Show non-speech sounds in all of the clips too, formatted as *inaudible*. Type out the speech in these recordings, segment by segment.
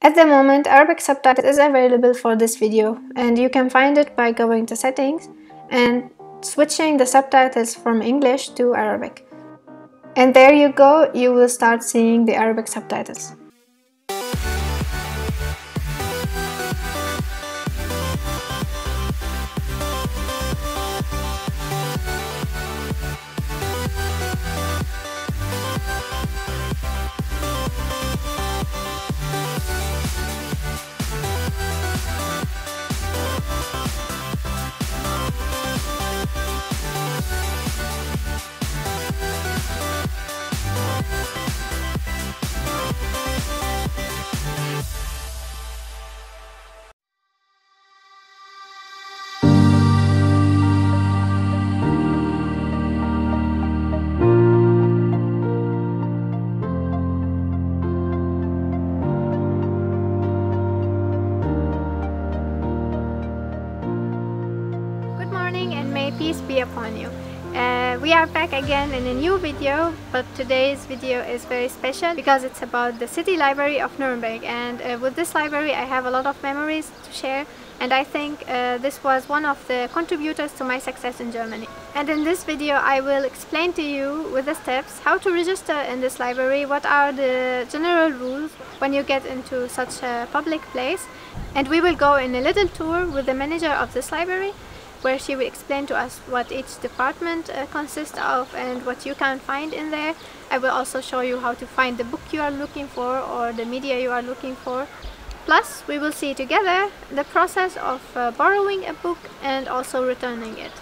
At the moment, Arabic subtitle is available for this video and you can find it by going to settings and switching the subtitles from English to Arabic. And there you go, you will start seeing the Arabic subtitles. Upon you. Uh, we are back again in a new video, but today's video is very special because it's about the City Library of Nuremberg and uh, with this library I have a lot of memories to share and I think uh, this was one of the contributors to my success in Germany. And in this video I will explain to you with the steps how to register in this library, what are the general rules when you get into such a public place and we will go in a little tour with the manager of this library where she will explain to us what each department uh, consists of and what you can find in there. I will also show you how to find the book you are looking for or the media you are looking for. Plus, we will see together the process of uh, borrowing a book and also returning it.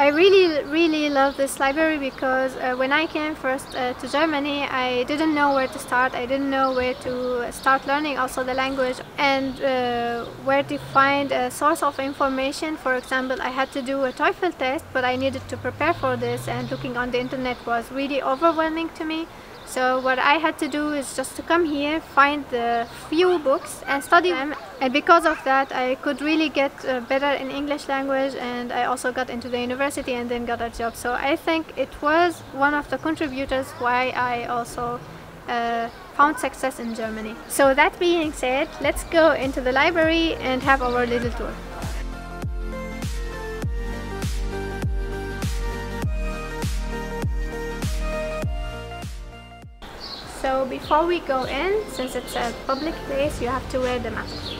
I really, really love this library because uh, when I came first uh, to Germany, I didn't know where to start. I didn't know where to start learning also the language and uh, where to find a source of information. For example, I had to do a TOEFL test, but I needed to prepare for this and looking on the internet was really overwhelming to me. So what I had to do is just to come here, find the few books and study them. And because of that, I could really get uh, better in English language and I also got into the university and then got a job. So I think it was one of the contributors why I also uh, found success in Germany. So that being said, let's go into the library and have our little tour. So before we go in, since it's a public place, you have to wear the mask.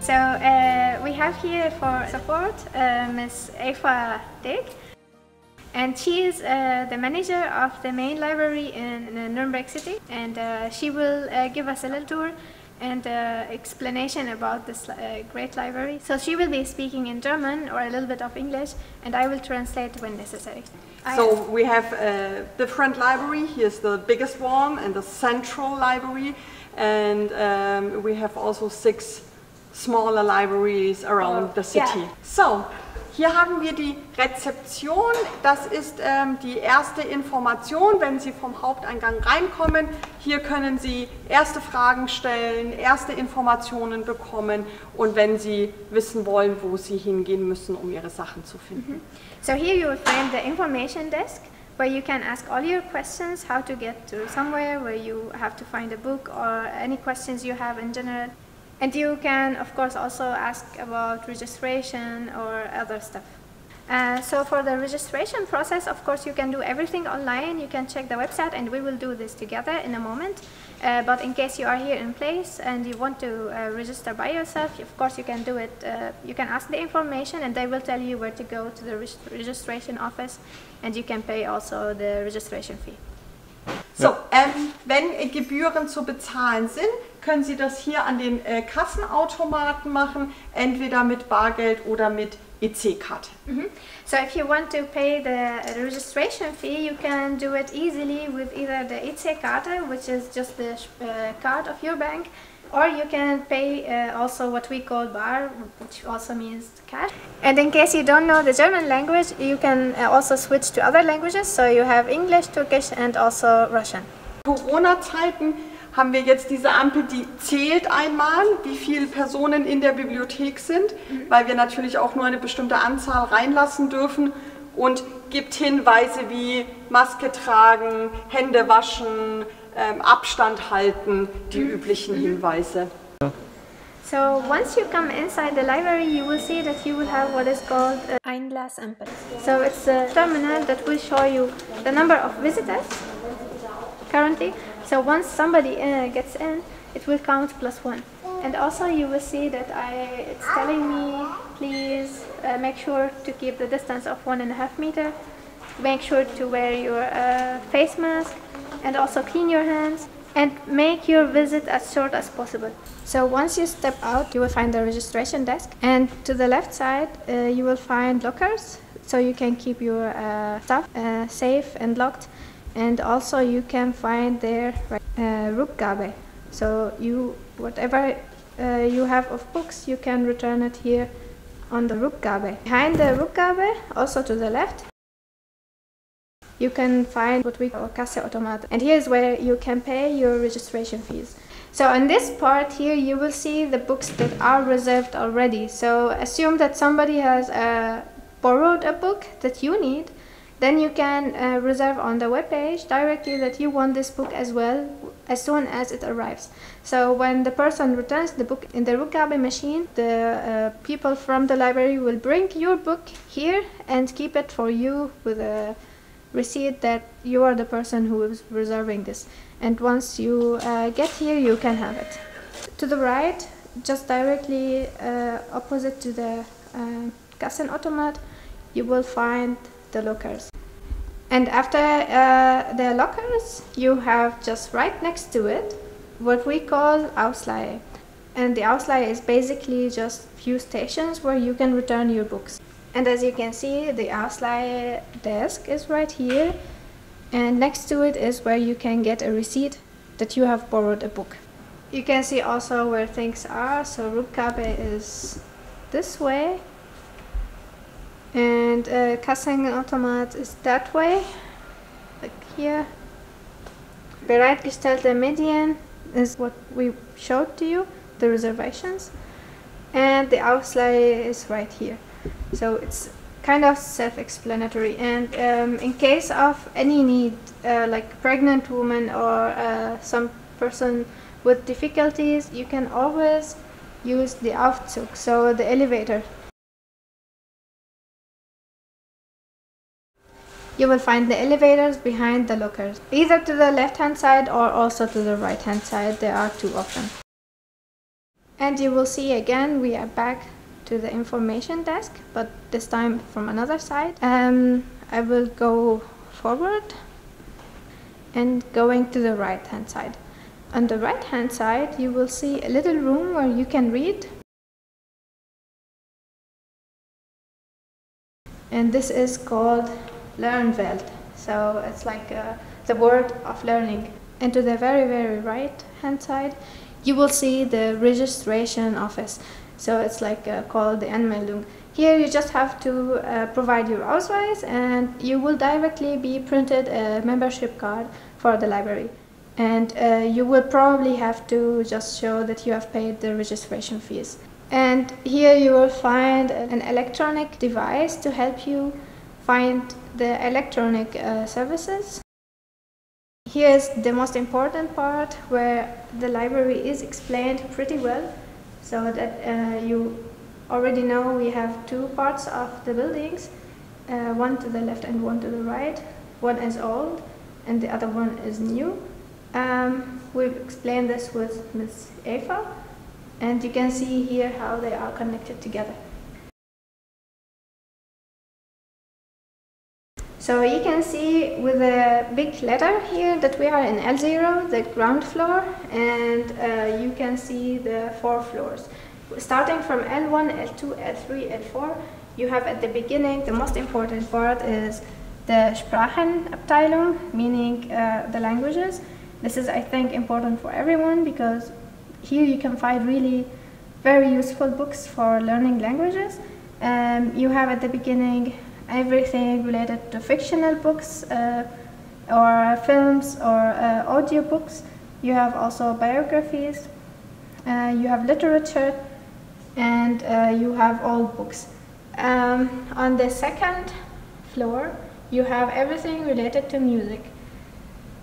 So uh, we have here for support uh, Ms. Eva Dick and she is uh, the manager of the main library in, in Nuremberg city and uh, she will uh, give us a little tour and uh, explanation about this uh, great library. So she will be speaking in German or a little bit of English and I will translate when necessary. So we have a different library. Here's the biggest one and the central library and um, we have also six smaller libraries around oh, the city. Yeah. So Hier haben wir die Rezeption. Das ist ähm, die erste Information, wenn Sie vom Haupteingang reinkommen. Hier können Sie erste Fragen stellen, erste Informationen bekommen und wenn Sie wissen wollen, wo Sie hingehen müssen, um Ihre Sachen zu finden. -hmm. So here you will find the information desk where you can ask all your questions, how to get to somewhere, where you have to find a book or any questions you have in general. And you can, of course, also ask about registration or other stuff. Uh, so for the registration process, of course, you can do everything online. You can check the website, and we will do this together in a moment. Uh, but in case you are here in place and you want to uh, register by yourself, of course, you can do it. Uh, you can ask the information, and they will tell you where to go to the registration office, and you can pay also the registration fee. So, ähm, wenn Gebühren zu bezahlen sind, können Sie das hier an den äh, Kassenautomaten machen, entweder mit Bargeld oder mit EC-Karte. Mm -hmm. So if you want to pay the registration fee, you can do it easily with either the EC-Karte, which is just the uh, card of your bank, or you can pay uh, also what we call bar, which also means cash. And in case you don't know the German language, you can uh, also switch to other languages. So you have English, Turkish and also Russian. Corona-Zeiten haben wir jetzt diese Ampel, die zählt einmal, wie viele Personen in der Bibliothek sind, weil wir natürlich auch nur eine bestimmte Anzahl reinlassen dürfen. Und gibt Hinweise wie Maske tragen, Hände waschen, ähm, Abstand halten, die üblichen Hinweise. So once you come inside the library, you will see that you will have what is called a Einlassampel. So it's a terminal that will show you the number of visitors currently. So once somebody uh, gets in, it will count plus one. And also you will see that I, it's telling me, please uh, make sure to keep the distance of one and a half meter. Make sure to wear your uh, face mask and also clean your hands and make your visit as short as possible. So once you step out, you will find the registration desk and to the left side, uh, you will find lockers so you can keep your uh, stuff uh, safe and locked and also you can find there uh, Rückgabe. So you, whatever uh, you have of books, you can return it here on the Rückgabe. Behind the Rückgabe, also to the left, you can find what we call Kasseautomat. And here's where you can pay your registration fees. So on this part here, you will see the books that are reserved already. So assume that somebody has uh, borrowed a book that you need, then you can uh, reserve on the webpage directly that you want this book as well as soon as it arrives. So when the person returns the book in the Rückgabe machine, the uh, people from the library will bring your book here and keep it for you with a receipt that you are the person who is reserving this. And once you uh, get here you can have it. To the right just directly uh, opposite to the uh, Kassenautomat you will find the lockers. And after uh, the lockers you have just right next to it what we call Ausleihe and the Ausleihe is basically just few stations where you can return your books and as you can see, the Ausleihe desk is right here. And next to it is where you can get a receipt that you have borrowed a book. You can see also where things are. So Rückgabe is this way. And uh, is that way, like here. Bereitgestellte Medien is what we showed to you, the reservations. And the Ausleihe is right here. So it's kind of self-explanatory. And um, in case of any need, uh, like pregnant woman or uh, some person with difficulties, you can always use the Aufzug, so the elevator. You will find the elevators behind the lockers, either to the left hand side or also to the right hand side. There are two of them. And you will see again, we are back to the information desk, but this time from another side. Um, I will go forward and going to the right hand side. On the right hand side, you will see a little room where you can read. And this is called Lernwelt. So it's like uh, the word of learning. And to the very, very right hand side, you will see the registration office. So it's like uh, called the Anmeldung. Here you just have to uh, provide your Ausweis and you will directly be printed a membership card for the library. And uh, you will probably have to just show that you have paid the registration fees. And here you will find an electronic device to help you find the electronic uh, services. Here's the most important part where the library is explained pretty well so that uh, you already know we have two parts of the buildings, uh, one to the left and one to the right. One is old and the other one is new. Um, we've explained this with Ms. Eva and you can see here how they are connected together. So you can see with a big letter here that we are in L0, the ground floor, and uh, you can see the four floors. Starting from L1, L2, L3, L4, you have at the beginning, the most important part is the Sprachenabteilung, meaning uh, the languages. This is, I think, important for everyone because here you can find really very useful books for learning languages. Um, you have at the beginning everything related to fictional books uh, or films or uh, audio books. You have also biographies, uh, you have literature, and you have old books. Um, on the second floor, you have everything related to music.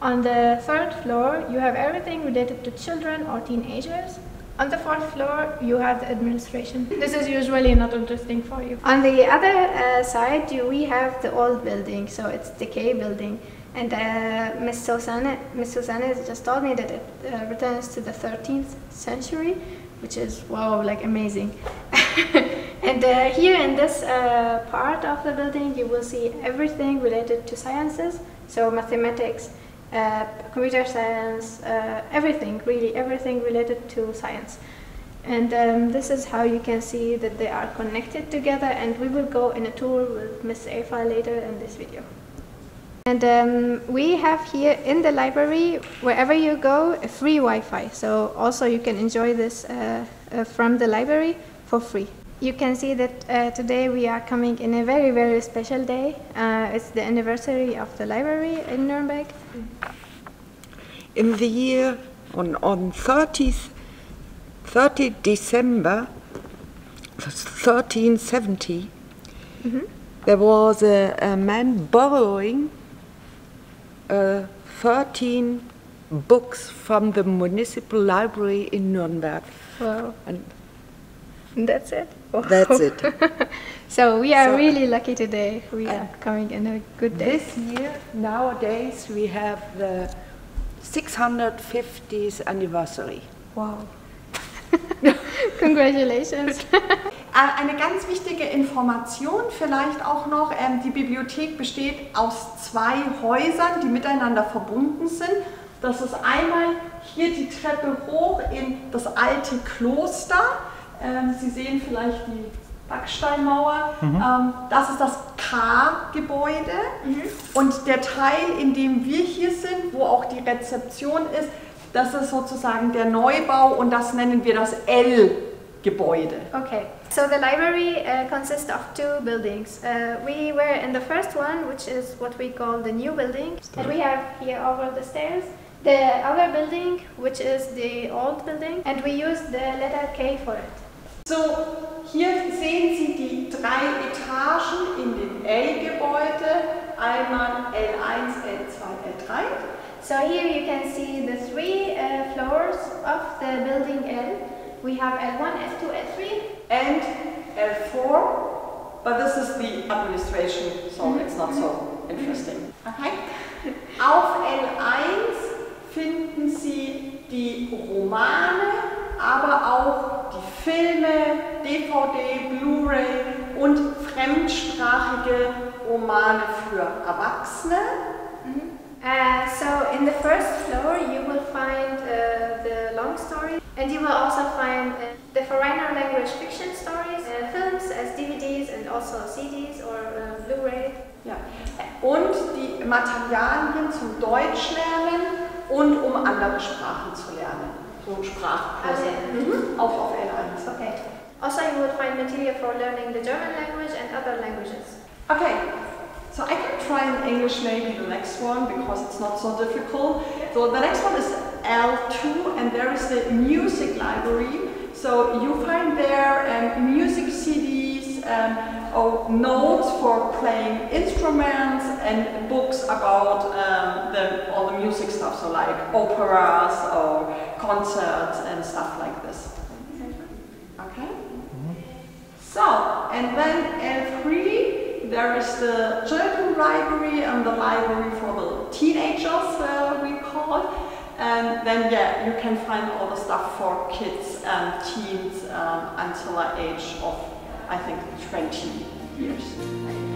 On the third floor, you have everything related to children or teenagers. On the fourth floor, you have the administration. This is usually not interesting for you. On the other uh, side, we have the old building, so it's the K building. And uh, Miss Susanne, Miss Susanne just told me that it uh, returns to the 13th century, which is wow, like amazing. *laughs* and uh, here in this uh, part of the building, you will see everything related to sciences, so mathematics, uh, computer science, uh, everything, really everything related to science. And um, this is how you can see that they are connected together and we will go in a tour with Miss Eva later in this video. And um, we have here in the library, wherever you go, a free Wi-Fi. So also you can enjoy this uh, uh, from the library for free. You can see that uh, today we are coming in a very, very special day. Uh, it's the anniversary of the library in Nuremberg. In the year, on, on 30th, 30 December 1370, there was a, a man borrowing uh, 13 books from the municipal library in Nuremberg. Wow. And That's it? That's it. *laughs* so we are So- really lucky today. We Uh, are coming in a good day. this year, nowadays, we have the 650th anniversary. Wow. *laughs* Congratulations. *laughs* Äh, Eine ganz wichtige Information vielleicht auch noch, ähm, die Bibliothek besteht aus zwei Häusern, die miteinander verbunden sind. Das ist einmal hier die Treppe hoch in das alte Kloster. Ähm, Sie sehen vielleicht die Backsteinmauer. Ähm, das ist das K-Gebäude. Und der Teil, in dem wir hier sind, wo auch die Rezeption ist, das ist sozusagen der Neubau und das nennen wir das L-Gebäude. Okay, so the library uh, consists of two buildings. Uh, we were in the first one, which is what we call the new building, and we have here over the stairs the other building, which is the old building, and we use the letter K for it. So, hier sehen Sie die drei Etagen in dem L-Gebäude, einmal L1, L2, L3. So here you can see the three uh, floors of the building L. We have L1, L2, L3. and L4, but this is the administration, so it's not so interesting. Okay? Auf L1 finden Sie die Romane, aber auch Filme, DVD, Blu-ray und fremdsprachige Romane für Erwachsene. Uh, so in the first floor you will find uh, the long stories and you will also find uh, the foreigner language fiction stories, uh, films as DVDs and also CDs or uh, Blu-ray. Ja. Und die Materialien zum Deutsch lernen und um andere Sprachen zu lernen. So Sprachkurse. Ah, ja. Mhm. Auch auf L1. Okay. Also you will find material for learning the German language and other languages. Okay, so I can try in English maybe the next one because it's not so difficult. So the next one is L2 and there is the music library. So you find there um, music CDs, um, notes for playing instruments and books about um, the, all the music stuff, so like operas or concerts and stuff like this. Okay? So, and then L3, there is the children library and the library for the teenagers, uh, we call it. And then, yeah, you can find all the stuff for kids and teens um, until the age of, I think, 20 years.